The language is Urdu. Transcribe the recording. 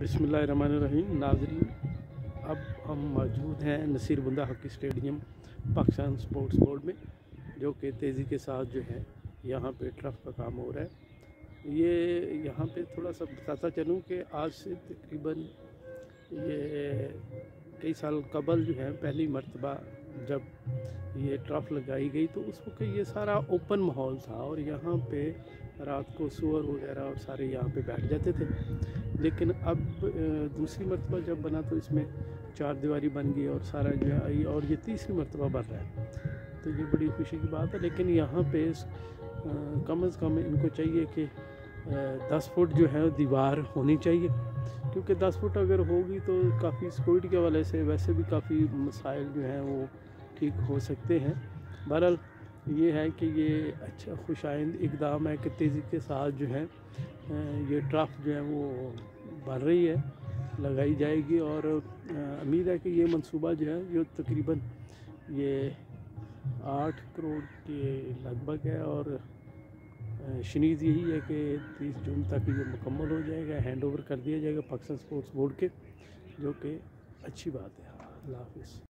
بسم اللہ الرحمن الرحیم، ناظرین، اب ہم موجود ہیں نصیر بندہ hockey stadium Pakistan sports board میں، جو کہ تیزی کے ساتھ جو ہے یہاں پہ ٹرف کا کام ہو رہا ہے۔ یہ یہاں پہ تھوڑا سا بتاتا چلوں کہ آج سے تقریباً یہ کئی سال قبل جو ہے، پہلی مرتبہ جب یہ ٹرف لگائی گئی تو اس وقت یہ سارا اوپن ماحول تھا اور یہاں پہ رات کو سور وغیرہ اور سارے یہاں پہ بیٹھ جاتے تھے۔ لیکن اب دوسری مرتبہ جب بنا تو اس میں چار دیواری بن گئی اور سارا جو ہے اور یہ تیسری مرتبہ بن رہا ہے۔ تو یہ بڑی خوشی کی بات ہے، لیکن یہاں پہ کم از کم ان کو چاہیے کہ دس فٹ جو ہے، دیوار ہونی چاہیے۔ کیونکہ دس فٹ اگر ہوگی تو کافی سیکورٹی کے والے سے ویسے بھی کافی مسائل جو ہیں وہ ٹھیک ہو سکتے ہیں۔ بہرحال یہ ہے کہ یہ اچھا خوش آئند اقدام ہے کہ تیزی کے ساتھ جو ہے یہ ٹرف جو ہے وہ بن رہی ہے، لگائی جائے گی اور امید ہے کہ یہ منصوبہ جو ہے جو تقریباً یہ آٹھ کروڑ کے لگ بھگ ہے اور شنیز یہی ہے کہ تیس جون تک یہ مکمل ہو جائے گا، ہینڈ اوور کر دیا جائے گا پاکستان اسپورٹس بورڈ کے، جو کہ اچھی بات ہے۔ اللہ حافظ۔